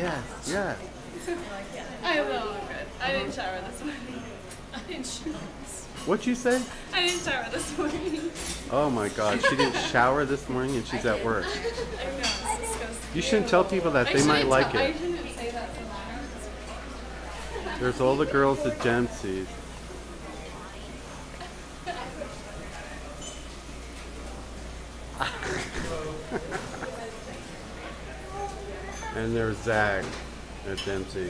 Yes, yes. I good. I didn't shower this morning. I didn't shower What'd you say? I didn't shower this morning. Oh my god, she didn't shower this morning and she's at work. I know. You shouldn't tell people that, I they might like tell- I it. shouldn't say that to them. There's all the girls at Dempsey's. And there's Zach at Dempsey.